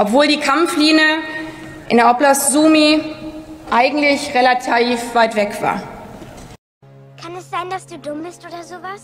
obwohl die Kampflinie in der Oblast Sumi eigentlich relativ weit weg war. Kann es sein, dass du dumm bist oder sowas?